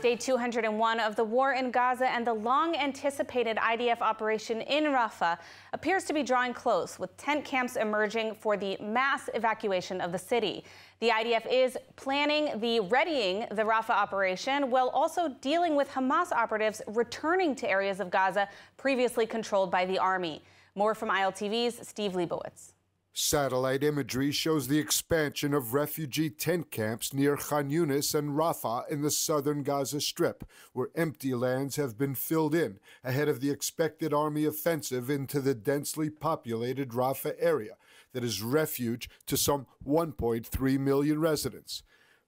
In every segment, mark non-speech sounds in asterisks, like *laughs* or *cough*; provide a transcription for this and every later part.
Day 201 of the war in Gaza and the long anticipated IDF operation in Rafah appears to be drawing close, with tent camps emerging for the mass evacuation of the city. The IDF is planning the readying the Rafah operation while also dealing with Hamas operatives returning to areas of Gaza previously controlled by the army. More from ILTV's Steve Leibowitz. Satellite imagery shows the expansion of refugee tent camps near Khan Yunis and Rafah in the southern Gaza Strip, where empty lands have been filled in ahead of the expected army offensive into the densely populated Rafah area that is refuge to some 1.3 million residents.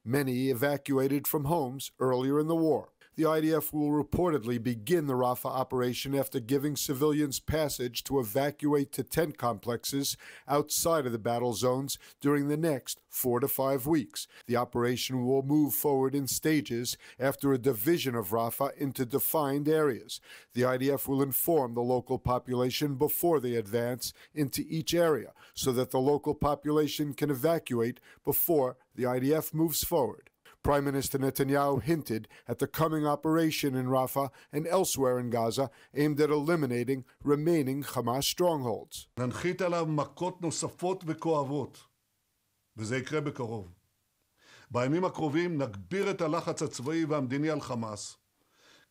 Many evacuated from homes earlier in the war the IDF will reportedly begin the Rafah operation after giving civilians passage to evacuate to tent complexes outside of the battle zones during the next four to five weeks. The operation will move forward in stages after a division of Rafah into defined areas. The IDF will inform the local population before they advance into each area so that the local population can evacuate before the IDF moves forward. Prime Minister Netanyahu hinted at the coming operation in Rafah and elsewhere in Gaza aimed at eliminating remaining Hamas strongholds. ננחית עליו מכות נוספות וכואבות, וזה יקרה בקרוב. בימים הקרובים נגביר את הלחץ הצבאי והמדיני על חמאס,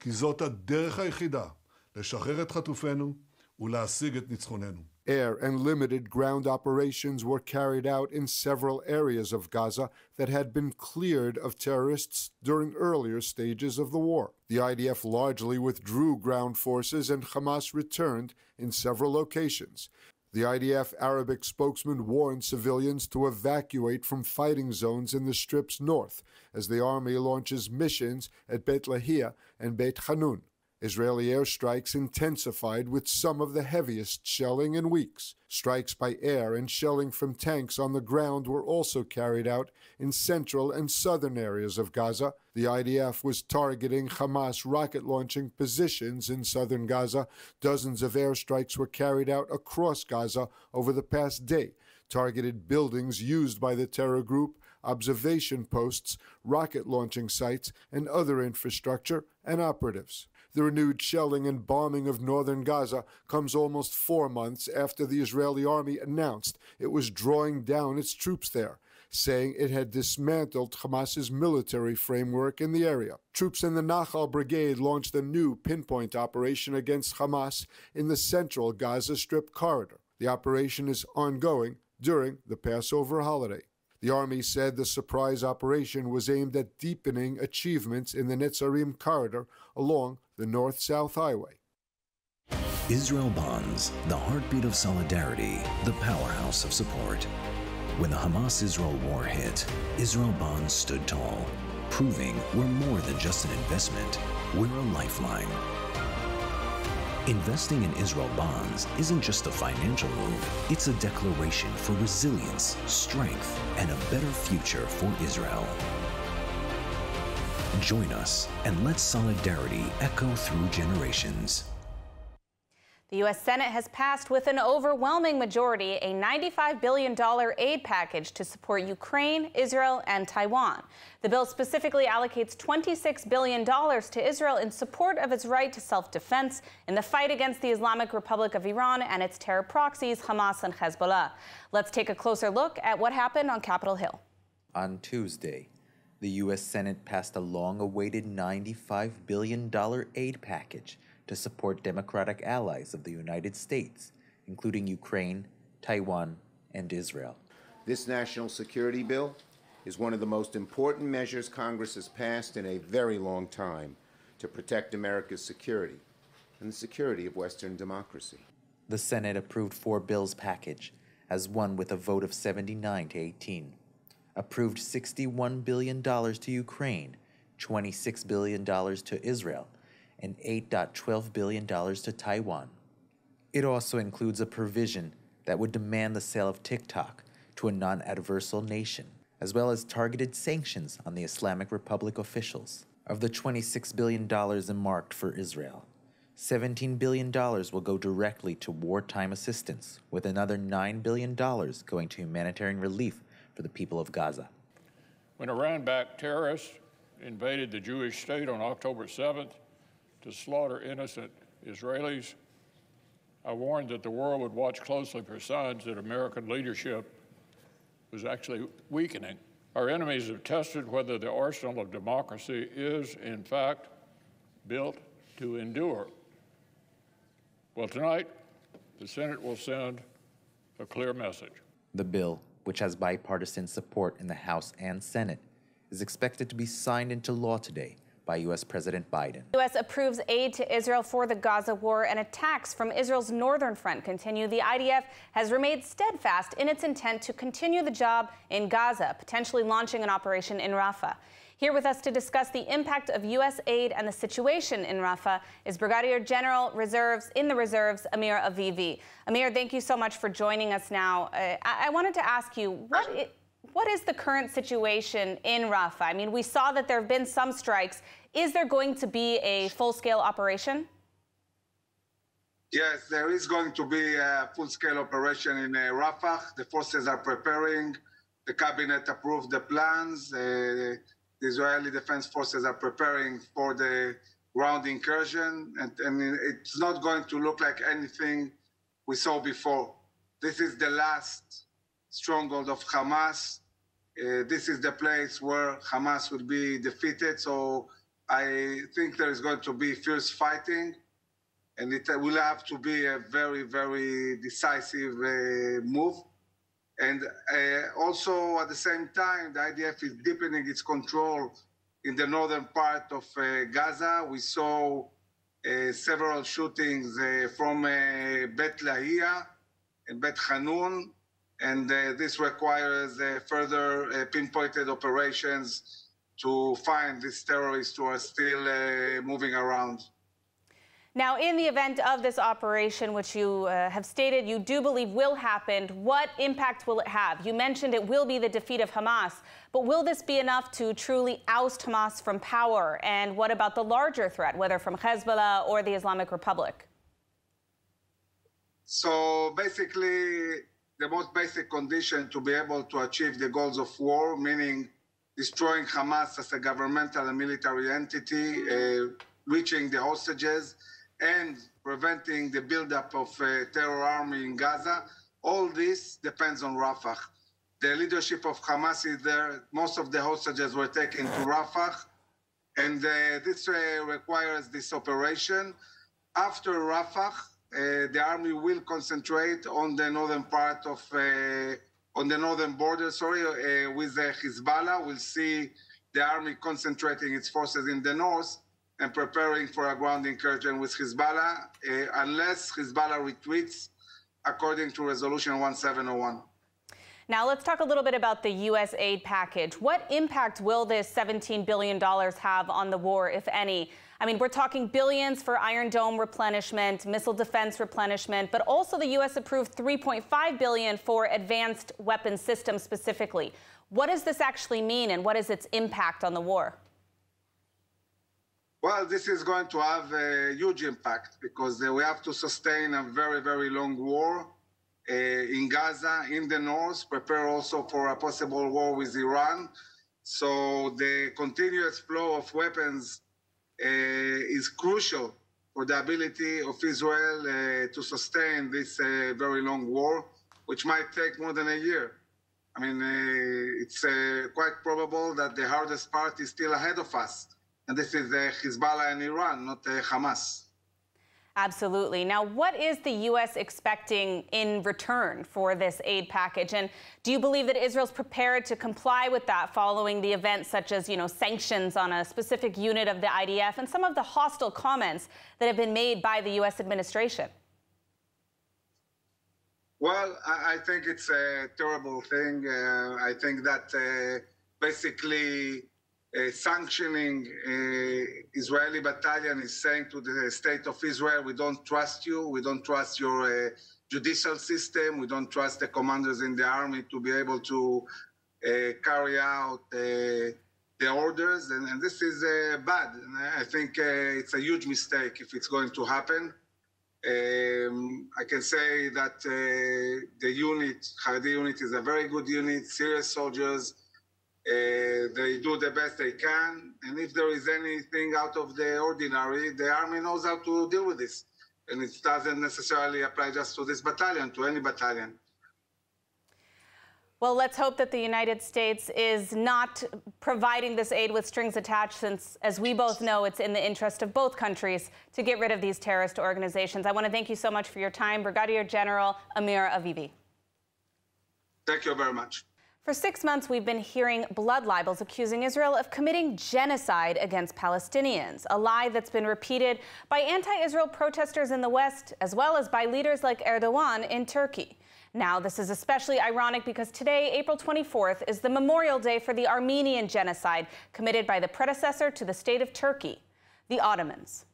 כי זאת הדרך היחידה לשחרר את חטופינו ולהשיג את ניצחוננו. Air and limited ground operations were carried out in several areas of Gaza that had been cleared of terrorists during earlier stages of the war. The IDF largely withdrew ground forces and Hamas returned in several locations. The IDF Arabic spokesman warned civilians to evacuate from fighting zones in the strip's north as the army launches missions at Beit Lahia and Beit Hanun. Israeli airstrikes intensified with some of the heaviest shelling in weeks. Strikes by air and shelling from tanks on the ground were also carried out in central and southern areas of Gaza. The IDF was targeting Hamas rocket launching positions in southern Gaza. Dozens of airstrikes were carried out across Gaza over the past day, targeted buildings used by the terror group observation posts, rocket launching sites, and other infrastructure and operatives. The renewed shelling and bombing of northern Gaza comes almost four months after the Israeli army announced it was drawing down its troops there, saying it had dismantled Hamas's military framework in the area. Troops in the Nachal Brigade launched a new pinpoint operation against Hamas in the central Gaza Strip corridor. The operation is ongoing during the Passover holiday. The Army said the surprise operation was aimed at deepening achievements in the Netzarim corridor along the North South Highway. Israel Bonds, the heartbeat of solidarity, the powerhouse of support. When the Hamas Israel war hit, Israel Bonds stood tall, proving we're more than just an investment, we're a lifeline. Investing in Israel bonds isn't just a financial move, it's a declaration for resilience, strength, and a better future for Israel. Join us and let solidarity echo through generations. The U.S. Senate has passed with an overwhelming majority a $95 billion aid package to support Ukraine, Israel, and Taiwan. The bill specifically allocates $26 billion to Israel in support of its right to self defense in the fight against the Islamic Republic of Iran and its terror proxies, Hamas and Hezbollah. Let's take a closer look at what happened on Capitol Hill. On Tuesday, the U.S. Senate passed a long awaited $95 billion aid package to support democratic allies of the United States, including Ukraine, Taiwan, and Israel. This national security bill is one of the most important measures Congress has passed in a very long time to protect America's security and the security of Western democracy. The Senate approved four bills package as one with a vote of 79 to 18. Approved $61 billion to Ukraine, $26 billion to Israel, and $8.12 billion to Taiwan. It also includes a provision that would demand the sale of TikTok to a non adversarial nation, as well as targeted sanctions on the Islamic Republic officials. Of the $26 billion earmarked for Israel, $17 billion will go directly to wartime assistance, with another $9 billion going to humanitarian relief for the people of Gaza. When Iran backed terrorists invaded the Jewish state on October 7th to slaughter innocent Israelis, I warned that the world would watch closely for signs that American leadership was actually weakening. Our enemies have tested whether the arsenal of democracy is, in fact, built to endure. Well, tonight, the Senate will send a clear message. The bill, which has bipartisan support in the House and Senate, is expected to be signed into law today by U.S. President Biden. U.S. approves aid to Israel for the Gaza war and attacks from Israel's northern front continue. The IDF has remained steadfast in its intent to continue the job in Gaza, potentially launching an operation in Rafah. Here with us to discuss the impact of U.S. aid and the situation in Rafah is Brigadier General Reserves in the Reserves, Amir Avivi. Amir, thank you so much for joining us now. Uh, I-, I wanted to ask you, what is, what is the current situation in Rafah? I mean, we saw that there have been some strikes. Is there going to be a full-scale operation? Yes, there is going to be a full-scale operation in uh, Rafah. The forces are preparing. The cabinet approved the plans. Uh, the Israeli Defense Forces are preparing for the ground incursion, and, it's not going to look like anything we saw before. This is the last stronghold of Hamas. Uh, this is the place where Hamas will be defeated. So I think there is going to be fierce fighting, and it will have to be a very, very decisive uh, move. And uh, also at the same time, the IDF is deepening its control in the northern part of uh, Gaza. We saw uh, several shootings uh, from uh, Bet Lahia and Bet Hanun, and uh, this requires further pinpointed operations to find these terrorists who are still moving around. Now, in the event of this operation, which you uh, have stated you do believe will happen, what impact will it have? You mentioned it will be the defeat of Hamas, but will this be enough to truly oust Hamas from power? And what about the larger threat, whether from Hezbollah or the Islamic Republic? So basically, the most basic condition to be able to achieve the goals of war, meaning destroying Hamas as a governmental and military entity, uh, reaching the hostages, and preventing the buildup of a terror army in Gaza. All this depends on Rafah. The leadership of Hamas is there. Most of the hostages were taken to Rafah, and uh, this uh, requires this operation. After Rafah, uh, the army will concentrate on the northern part of, uh, on the northern border, sorry, uh, with Hezbollah. We'll see the army concentrating its forces in the north and preparing for a ground incursion with Hezbollah uh, unless Hezbollah retreats according to Resolution 1701. Now, let's talk a little bit about the U.S. aid package. What impact will this $17 billion have on the war, if any? I mean, we're talking billions for Iron Dome replenishment, missile defense replenishment, but also the U.S. approved 3.5 billion for advanced weapons systems specifically. What does this actually mean, and what is its impact on the war? Well, this is going to have a huge impact because uh, we have to sustain a very, very long war uh, in Gaza, in the north, prepare also for a possible war with Iran. So the continuous flow of weapons uh, is crucial for the ability of Israel uh, to sustain this uh, very long war, which might take more than a year. I mean, uh, it's quite probable that the hardest part is still ahead of us and this is uh, Hezbollah and Iran, not uh, Hamas. Absolutely. Now, what is the U.S. expecting in return for this aid package? And do you believe that Israel's prepared to comply with that following the events such as, you know, sanctions on a specific unit of the IDF and some of the hostile comments that have been made by the U.S. administration? Well, I, think it's a terrible thing. Uh, I think that uh, basically uh, sanctioning uh, Israeli battalion is saying to the state of Israel, we don't trust you, we don't trust your uh, judicial system, we don't trust the commanders in the army to be able to uh, carry out uh, the orders, and, and this is uh, bad. And I think it's a huge mistake if it's going to happen. Um, I can say that the unit, Haredi unit, is a very good unit, serious soldiers, Uh, they do the best they can, and if there is anything out of the ordinary, the army knows how to deal with this. And it doesn't necessarily apply just to this battalion, to any battalion. Well, let's hope that the United States is not providing this aid with strings attached, since, as we both know, it's in the interest of both countries to get rid of these terrorist organizations. I want to thank you so much for your time, Brigadier General Amir Avivi. Thank you very much. For six months, we've been hearing blood libels accusing Israel of committing genocide against Palestinians, a lie that's been repeated by anti Israel protesters in the West, as well as by leaders like Erdogan in Turkey. Now, this is especially ironic because today, April 24th, is the memorial day for the Armenian genocide committed by the predecessor to the state of Turkey, the Ottomans.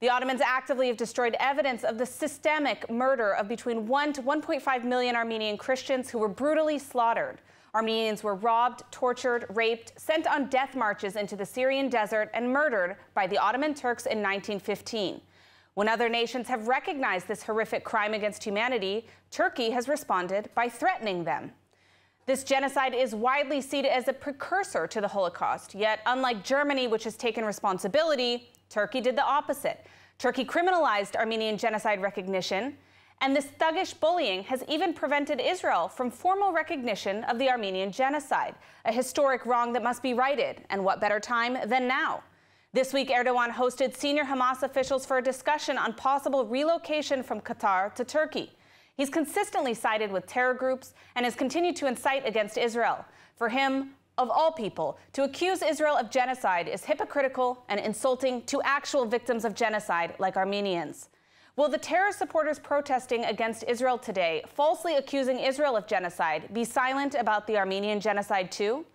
The Ottomans actively have destroyed evidence of the systemic murder of between 1 to 1.5 million Armenian Christians who were brutally slaughtered. Armenians were robbed, tortured, raped, sent on death marches into the Syrian desert, and murdered by the Ottoman Turks in 1915. When other nations have recognized this horrific crime against humanity, Turkey has responded by threatening them. This genocide is widely seen as a precursor to the Holocaust, yet, unlike Germany, which has taken responsibility, Turkey did the opposite. Turkey criminalized Armenian genocide recognition, and this thuggish bullying has even prevented Israel from formal recognition of the Armenian genocide, a historic wrong that must be righted. And what better time than now? This week, Erdogan hosted senior Hamas officials for a discussion on possible relocation from Qatar to Turkey. He's consistently sided with terror groups and has continued to incite against Israel. For him, of all people, to accuse Israel of genocide is hypocritical and insulting to actual victims of genocide like Armenians. Will the terror supporters protesting against Israel today, falsely accusing Israel of genocide, be silent about the Armenian genocide too?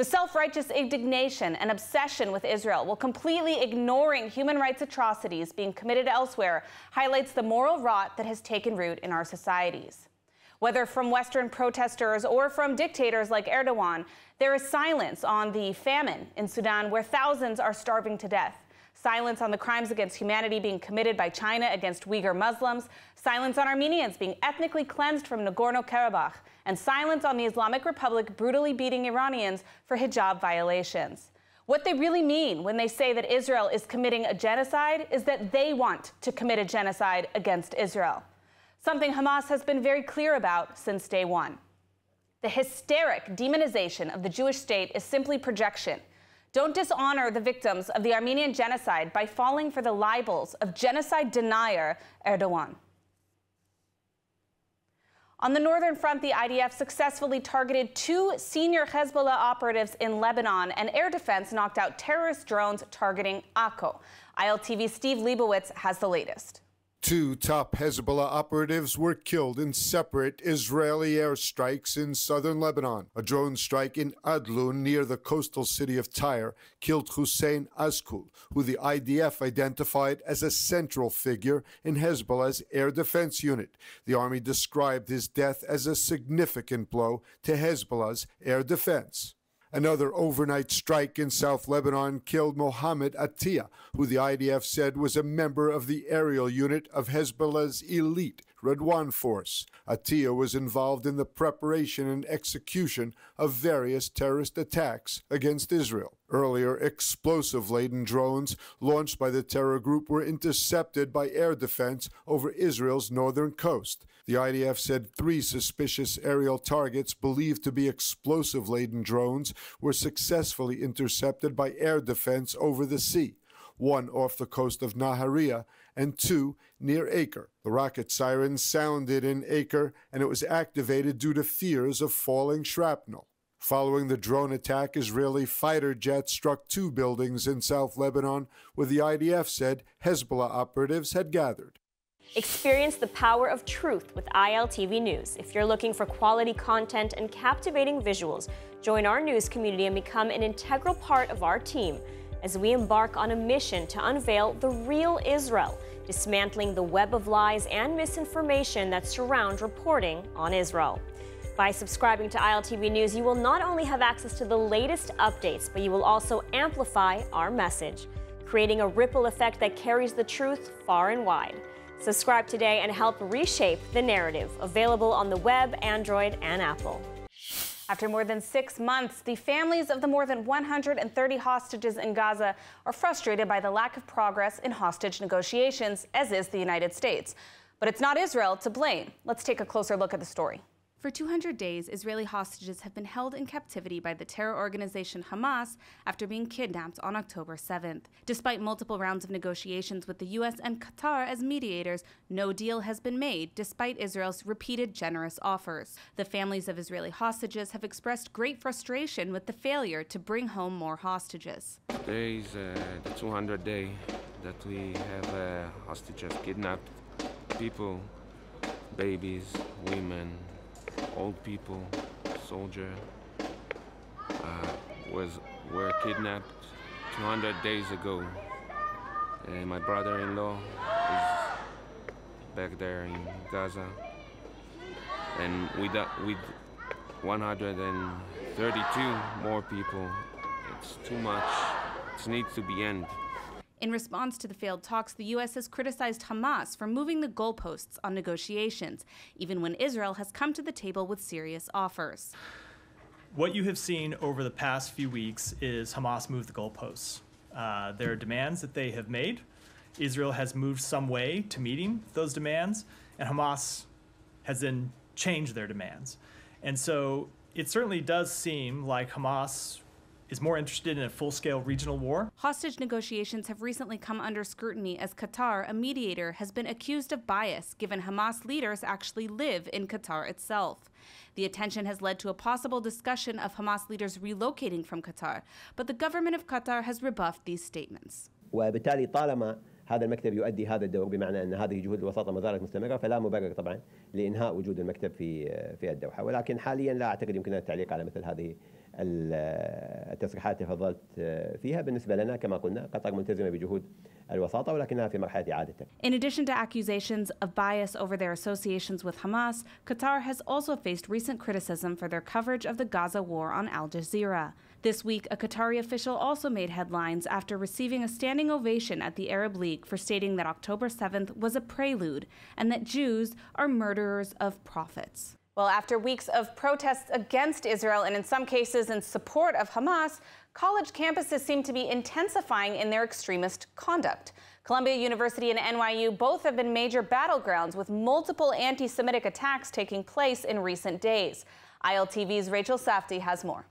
The self righteous indignation and obsession with Israel, while completely ignoring human rights atrocities being committed elsewhere, highlights the moral rot that has taken root in our societies. Whether from Western protesters or from dictators like Erdogan, there is silence on the famine in Sudan, where thousands are starving to death silence on the crimes against humanity being committed by China against Uyghur Muslims, silence on Armenians being ethnically cleansed from Nagorno Karabakh, and silence on the Islamic Republic brutally beating Iranians for hijab violations. What they really mean when they say that Israel is committing a genocide is that they want to commit a genocide against Israel. Something Hamas has been very clear about since day one. The hysteric demonization of the Jewish state is simply projection. Don't dishonor the victims of the Armenian genocide by falling for the libels of genocide denier Erdogan. On the northern front, the IDF successfully targeted two senior Hezbollah operatives in Lebanon, and air defense knocked out terrorist drones targeting Akko. ILTV's Steve Leibowitz has the latest. Two top Hezbollah operatives were killed in separate Israeli airstrikes in southern Lebanon. A drone strike in Adlun near the coastal city of Tyre killed Hussein Azkul, who the IDF identified as a central figure in Hezbollah's air defense unit. The army described his death as a significant blow to Hezbollah's air defense. Another overnight strike in South Lebanon killed Mohammed Atiyah, who the IDF said was a member of the aerial unit of Hezbollah's elite Radwan force. Atiyah was involved in the preparation and execution of various terrorist attacks against Israel. Earlier, explosive laden drones launched by the terror group were intercepted by air defense over Israel's northern coast. The IDF said three suspicious aerial targets believed to be explosive laden drones were successfully intercepted by air defense over the sea, one off the coast of Nahariya and two near Acre. The rocket siren sounded in Acre and it was activated due to fears of falling shrapnel. Following the drone attack, Israeli fighter jets struck two buildings in South Lebanon where the IDF said Hezbollah operatives had gathered. Experience the power of truth with ILTV News. If you're looking for quality content and captivating visuals, join our news community and become an integral part of our team as we embark on a mission to unveil the real Israel, dismantling the web of lies and misinformation that surround reporting on Israel. By subscribing to ILTV News, you will not only have access to the latest updates, but you will also amplify our message, creating a ripple effect that carries the truth far and wide. Subscribe today and help reshape the narrative. Available on the web, Android, and Apple. After more than six months, the families of the more than 130 hostages in Gaza are frustrated by the lack of progress in hostage negotiations, as is the United States. But it's not Israel to blame. Let's take a closer look at the story. For 200 days, Israeli hostages have been held in captivity by the terror organization Hamas after being kidnapped on October 7th. Despite multiple rounds of negotiations with the U.S. and Qatar as mediators, no deal has been made, despite Israel's repeated generous offers. The families of Israeli hostages have expressed great frustration with the failure to bring home more hostages. Today is uh, the 200 day that we have uh, hostages kidnapped. People, babies, women, old people, soldier, uh, was were kidnapped 200 days ago. And my brother-in-law is back there in Gaza. And with, with 132 more people, it's too much. It needs to be end. In response to the failed talks, the U.S. has criticized Hamas for moving the goalposts on negotiations, even when Israel has come to the table with serious offers. What you have seen over the past few weeks is Hamas move the goalposts. Uh, there are demands that they have made. Israel has moved some way to meeting those demands, and Hamas has then changed their demands. And so it certainly does seem like Hamas is more interested in a full scale regional war. Hostage negotiations have recently come under scrutiny as Qatar, a mediator, has been accused of bias, given Hamas leaders actually live in Qatar itself. The attention has led to a possible discussion of Hamas leaders relocating from Qatar, but the government of Qatar has rebuffed these statements. وبالتالي طالما هذا المكتب يؤدي هذا الدور بمعنى أن هذه جهود الوساطة ما زالت مستمرة فلا مبرر طبعا لإنهاء وجود المكتب في في الدوحة. ولكن حاليا لا أعتقد يمكننا التعليق على مثل هذه التصريحات تفضلت فيها. بالنسبة لنا كما قلنا قطر ملتزمة بجهود الوساطة ولكنها في مرحلة إعادة In addition to accusations of bias over their associations with Hamas, Qatar has also faced recent criticism for their coverage of the Gaza war on Al Jazeera. This week, a Qatari official also made headlines after receiving a standing ovation at the Arab League for stating that October 7th was a prelude and that Jews are murderers of prophets. Well, after weeks of protests against Israel and in some cases in support of Hamas, college campuses seem to be intensifying in their extremist conduct. Columbia University and NYU both have been major battlegrounds with multiple anti Semitic attacks taking place in recent days. ILTV's Rachel Safdie has more.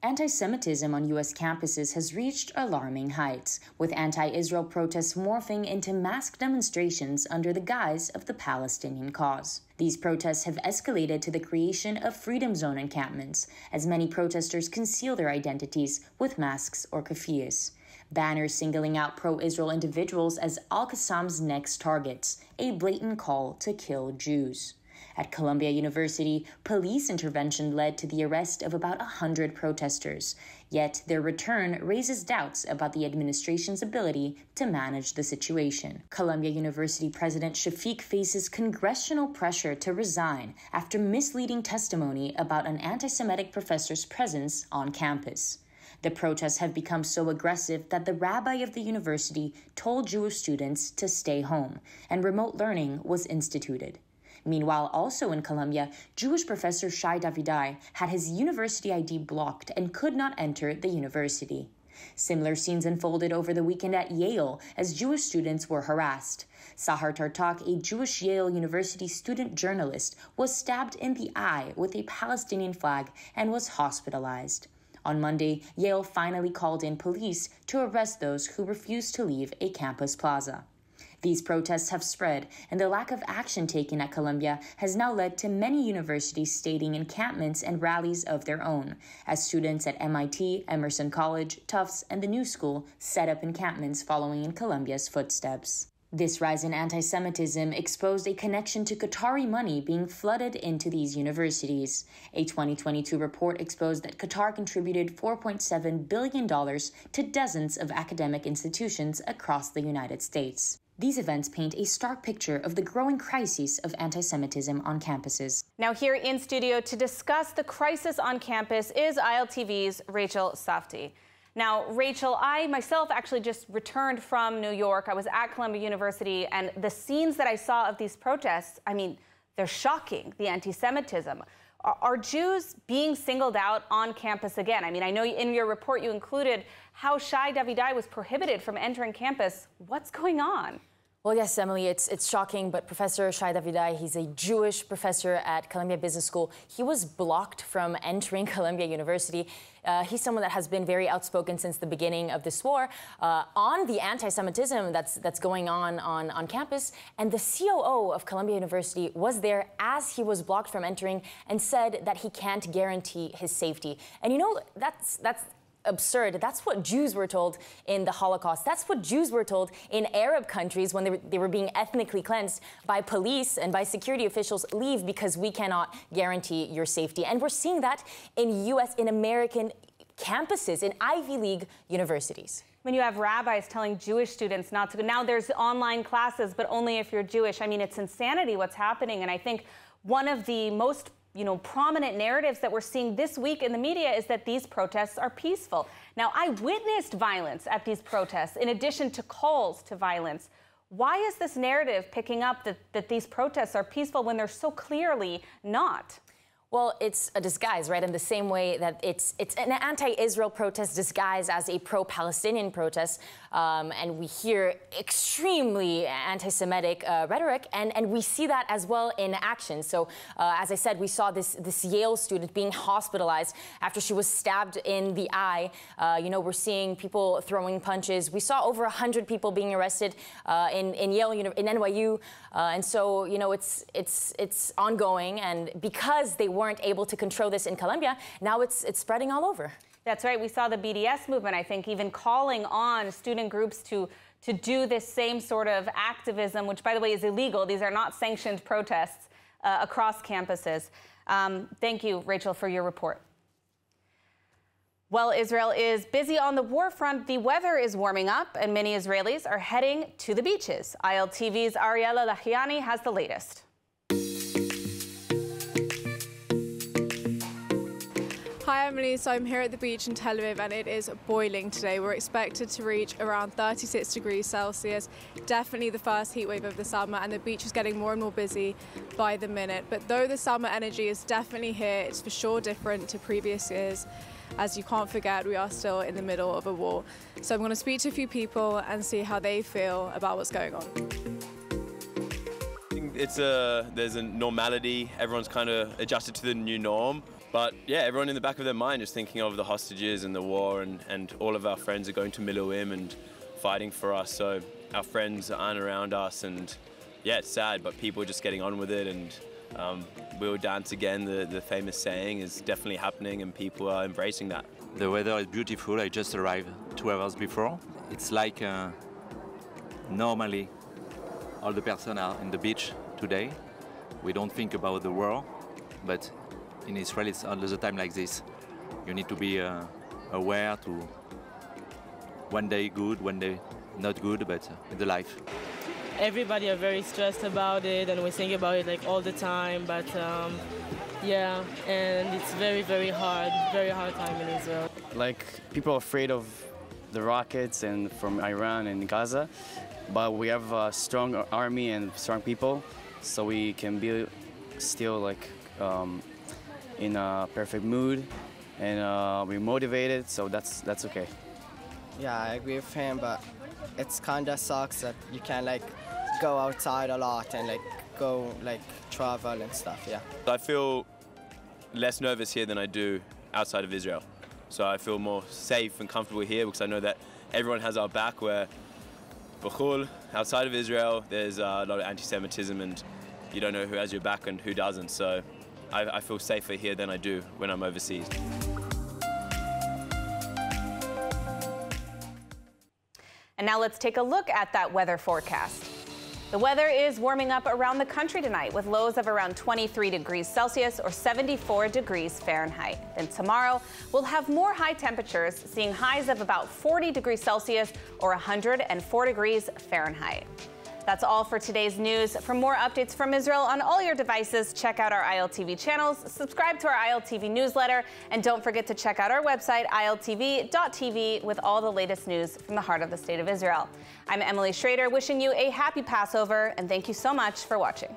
Anti Semitism on U.S. campuses has reached alarming heights, with anti Israel protests morphing into mass demonstrations under the guise of the Palestinian cause. These protests have escalated to the creation of Freedom Zone encampments, as many protesters conceal their identities with masks or keffiyehs. Banners singling out pro Israel individuals as Al Qassam's next targets, a blatant call to kill Jews. At Columbia University, police intervention led to the arrest of about 100 protesters. Yet their return raises doubts about the administration's ability to manage the situation. Columbia University President Shafik faces congressional pressure to resign after misleading testimony about an anti Semitic professor's presence on campus. The protests have become so aggressive that the rabbi of the university told Jewish students to stay home, and remote learning was instituted. Meanwhile, also in Columbia, Jewish professor Shai Davidai had his university ID blocked and could not enter the university. Similar scenes unfolded over the weekend at Yale as Jewish students were harassed. Sahar Tartak, a Jewish Yale University student journalist, was stabbed in the eye with a Palestinian flag and was hospitalized. On Monday, Yale finally called in police to arrest those who refused to leave a campus plaza. These protests have spread, and the lack of action taken at Columbia has now led to many universities stating encampments and rallies of their own, as students at MIT, Emerson College, Tufts, and the New School set up encampments following in Columbia's footsteps. This rise in anti Semitism exposed a connection to Qatari money being flooded into these universities. A 2022 report exposed that Qatar contributed $4.7 billion to dozens of academic institutions across the United States. These events paint a stark picture of the growing crisis of anti Semitism on campuses. Now, here in studio to discuss the crisis on campus is ILTV's Rachel Safdie. Now, Rachel, I myself actually just returned from New York. I was at Columbia University, and the scenes that I saw of these protests, I mean, they're shocking, the anti Semitism. Are Jews being singled out on campus again? I mean, I know in your report you included how Shai Davidai was prohibited from entering campus. What's going on? Well, yes, Emily, it's, it's shocking, but Professor Shai Davidai, he's a Jewish professor at Columbia Business School. He was blocked from entering *laughs* Columbia University. Uh, he's someone that has been very outspoken since the beginning of this war uh, on the anti-Semitism that's that's going on, on on campus. And the COO of Columbia University was there as he was blocked from entering and said that he can't guarantee his safety. And you know that's that's absurd. That's what Jews were told in the Holocaust. That's what Jews were told in Arab countries when they were, they were being ethnically cleansed by police and by security officials. Leave because we cannot guarantee your safety. And we're seeing that in U.S., in American campuses, in Ivy League universities when you have rabbis telling Jewish students not to go. Now there's online classes, but only if you're Jewish. I mean, it's insanity what's happening. And I think one of the most you know, prominent narratives that we're seeing this week in the media is that these protests are peaceful. Now, I witnessed violence at these protests in addition to calls to violence. Why is this narrative picking up that, that these protests are peaceful when they're so clearly not? Well, it's a disguise, right? In the same way that it's it's an anti-Israel protest disguised as a pro-Palestinian protest, um, and we hear extremely anti-Semitic uh, rhetoric, and, and we see that as well in action. So, uh, as I said, we saw this this Yale student being hospitalized after she was stabbed in the eye. Uh, you know, we're seeing people throwing punches. We saw over hundred people being arrested uh, in in Yale in NYU, uh, and so you know it's it's it's ongoing, and because they weren't able to control this in Columbia. now it's, it's spreading all over. That's right. We saw the BDS movement, I think, even calling on student groups to to do this same sort of activism, which, by the way, is illegal. These are not sanctioned protests uh, across campuses. Um, thank you, Rachel, for your report. While Israel is busy on the war front, the weather is warming up, and many Israelis are heading to the beaches. ILTV's Ariella Lahiani has the latest. Hi Emily, so I'm here at the beach in Tel Aviv and it is boiling today. We're expected to reach around 36 degrees Celsius, definitely the first heat wave of the summer and the beach is getting more and more busy by the minute. But though the summer energy is definitely here, it's for sure different to previous years. As you can't forget, we are still in the middle of a war. So I'm going to speak to a few people and see how they feel about what's going on it's a there's a normality. Everyone's kind of adjusted to the new norm. But yeah, everyone in the back of their mind is thinking of the hostages and the war, and, and all of our friends are going to Miluim and fighting for us. So our friends aren't around us, and yeah, it's sad, but people are just getting on with it. And um, we'll dance again. The, the famous saying is definitely happening, and people are embracing that. The weather is beautiful. I just arrived two hours before. It's like uh, normally all the person are in the beach today. We don't think about the war, but in Israel it's all the time like this. You need to be uh, aware to one day good, one day not good, but uh, the life. Everybody are very stressed about it, and we think about it like all the time. But um, yeah, and it's very, very hard, very hard time in Israel. Like people are afraid of the rockets and from Iran and Gaza, but we have a strong army and strong people, so we can be still like um, in a perfect mood and uh, we're motivated, so that's that's okay. Yeah, I agree with him, but it's kind of sucks that you can't like go outside a lot and like go like travel and stuff. Yeah. I feel less nervous here than I do outside of Israel, so I feel more safe and comfortable here because I know that everyone has our back. Where Bechul, outside of Israel, there's a lot of anti-Semitism and you don't know who has your back and who doesn't. So I, I feel safer here than I do when I'm overseas. And now let's take a look at that weather forecast. The weather is warming up around the country tonight with lows of around 23 degrees Celsius or 74 degrees Fahrenheit. Then tomorrow, we'll have more high temperatures, seeing highs of about 40 degrees Celsius or 104 degrees Fahrenheit. That's all for today's news. For more updates from Israel on all your devices, check out our ILTV channels, subscribe to our ILTV newsletter, and don't forget to check out our website, iltv.tv, with all the latest news from the heart of the state of Israel. I'm Emily Schrader, wishing you a happy Passover, and thank you so much for watching.